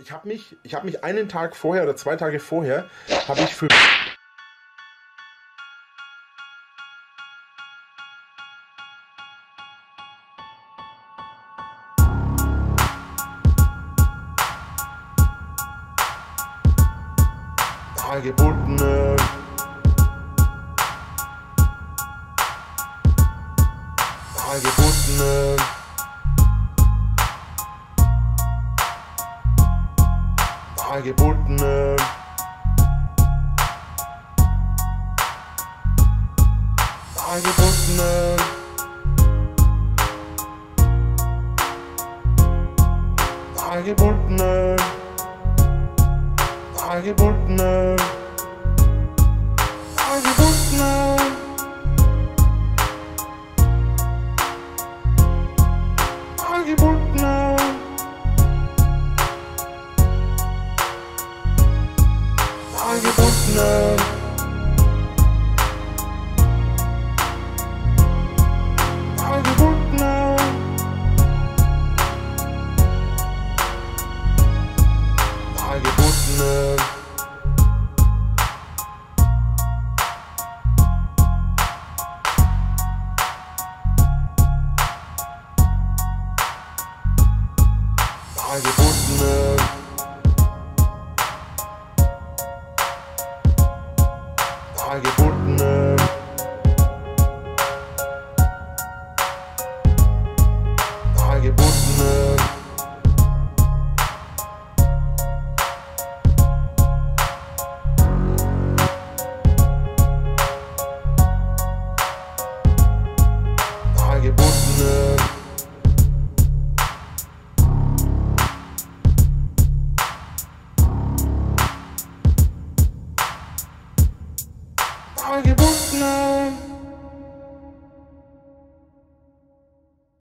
Ich habe mich, ich habe mich einen Tag vorher oder zwei Tage vorher, habe ich für Dargebotene Dargebotene gebotene. Gebotene. Gebotene. Gebotene. Gebotene. Gebotene. Angebotene. Angebotene. I won't now.